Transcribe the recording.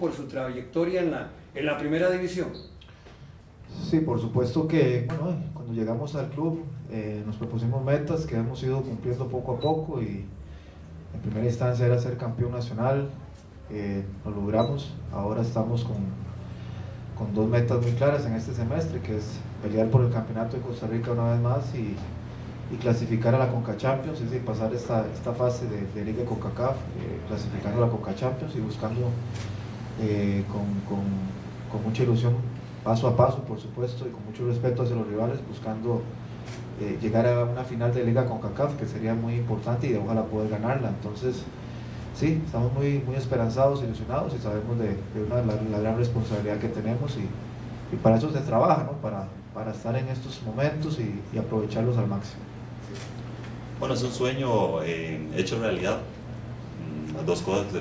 por su trayectoria en la, en la primera división? Sí, por supuesto que cuando llegamos al club eh, nos propusimos metas que hemos ido cumpliendo poco a poco y en primera instancia era ser campeón nacional, eh, lo logramos, ahora estamos con, con dos metas muy claras en este semestre, que es pelear por el campeonato de Costa Rica una vez más y, y clasificar a la Conca Champions, es decir, pasar esta, esta fase de, de Liga CONCACAF, eh, clasificando a la Conca Champions y buscando eh, con, con, con, mucha ilusión, paso a paso, por supuesto, y con mucho respeto hacia los rivales, buscando eh, llegar a una final de Liga con CACAF, que sería muy importante y ojalá poder ganarla. Entonces, sí, estamos muy, muy esperanzados, ilusionados y sabemos de, de una, la, gran responsabilidad que tenemos y, para eso se trabaja, ¿no? para, para estar en estos momentos y, aprovecharlos al máximo. Bueno, es un sueño eh, hecho realidad. Mm, las dos cosas que